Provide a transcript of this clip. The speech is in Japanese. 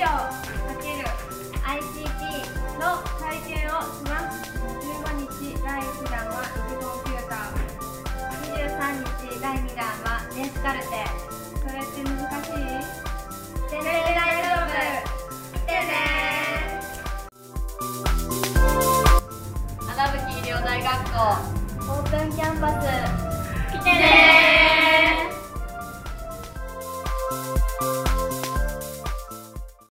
資料 ×ICT の体験をします15日第1弾は1コンピューター23日第2弾は電子カルテそれって難しい全然大丈夫来てね花吹医療大学校。オープンキャンパス。